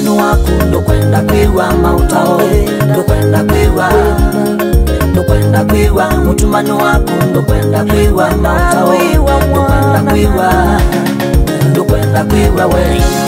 mfumano wako ndokwenda kwiwa mautao ndokwenda kwiwa ndokwenda kwiwa mutumano wako ndokwenda kwiwa mautao ndokwenda kwiwa ndokwenda kwiwa wewe